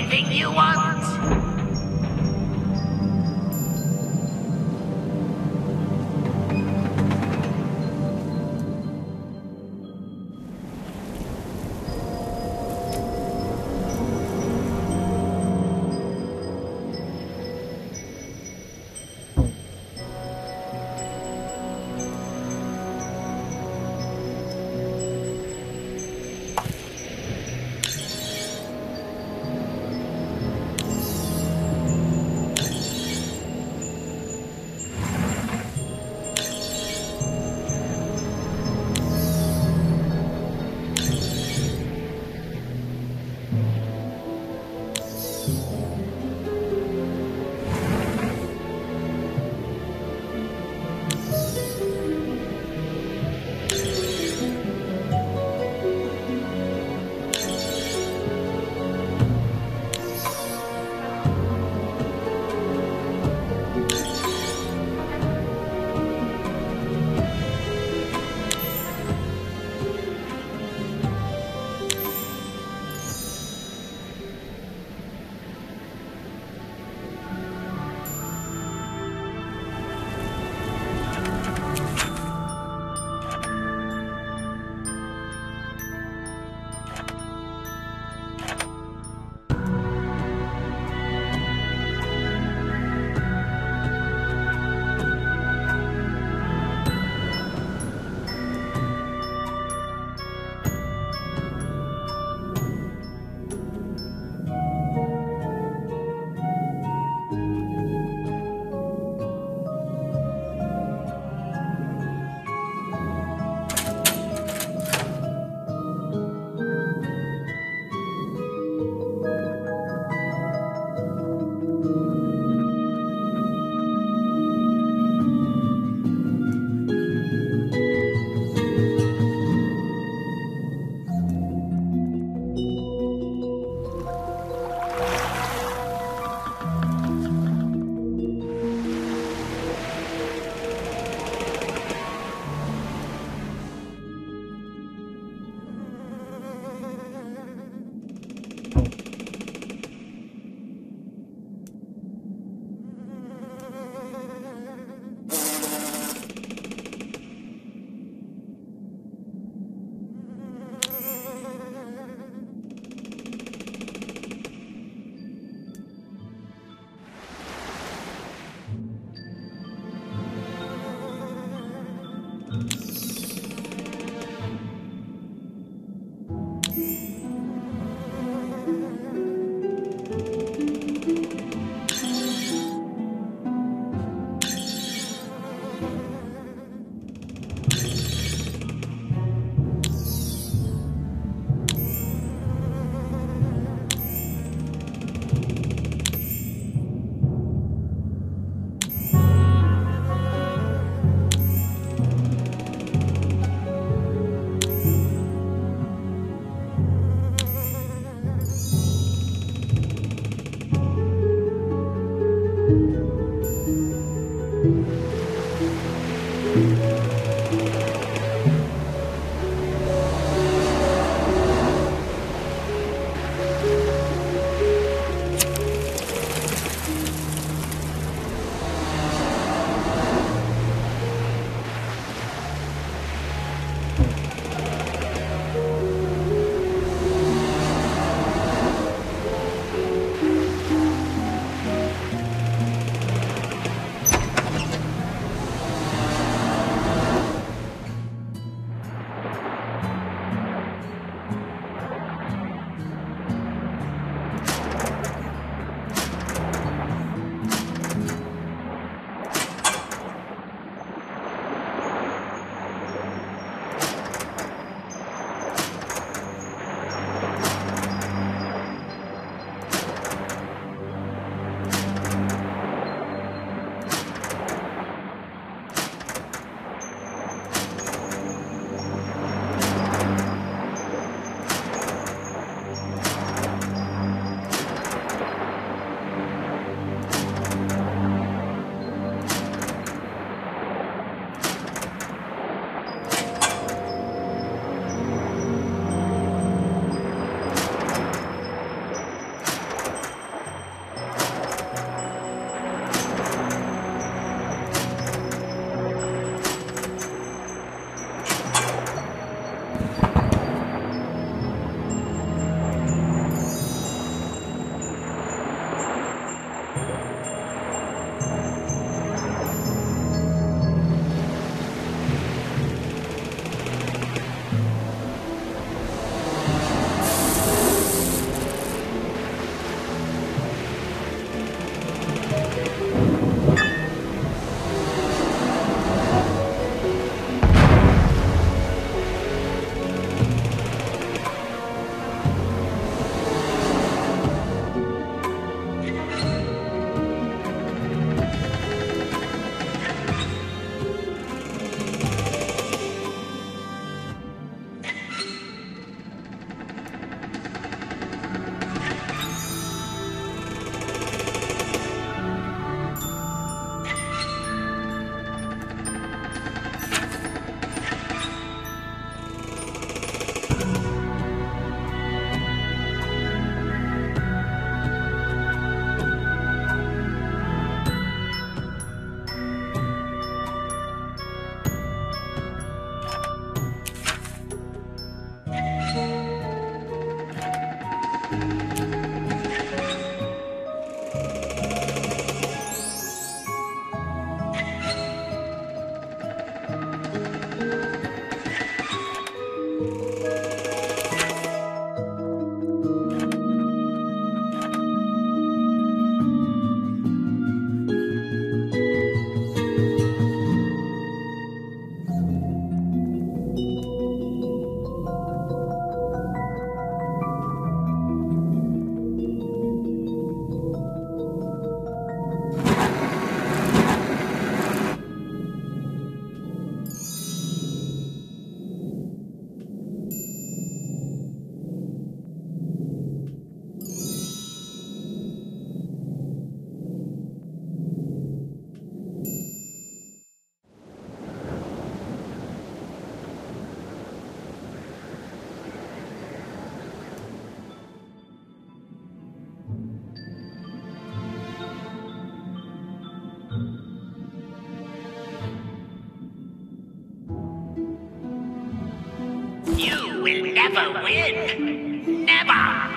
anything you want. Will never win. Never.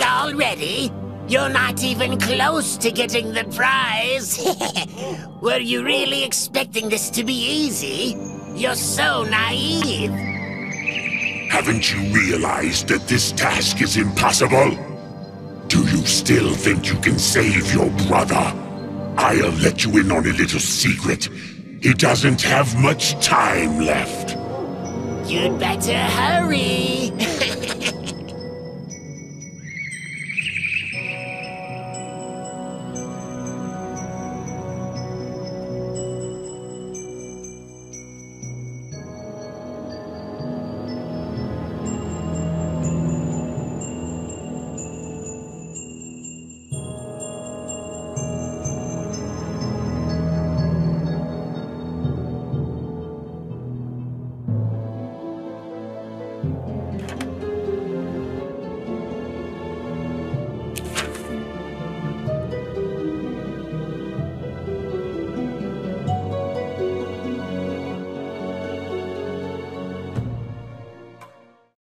Already? You're not even close to getting the prize. Were you really expecting this to be easy? You're so naive. Haven't you realized that this task is impossible? Do you still think you can save your brother? I'll let you in on a little secret. He doesn't have much time left. You'd better hurry.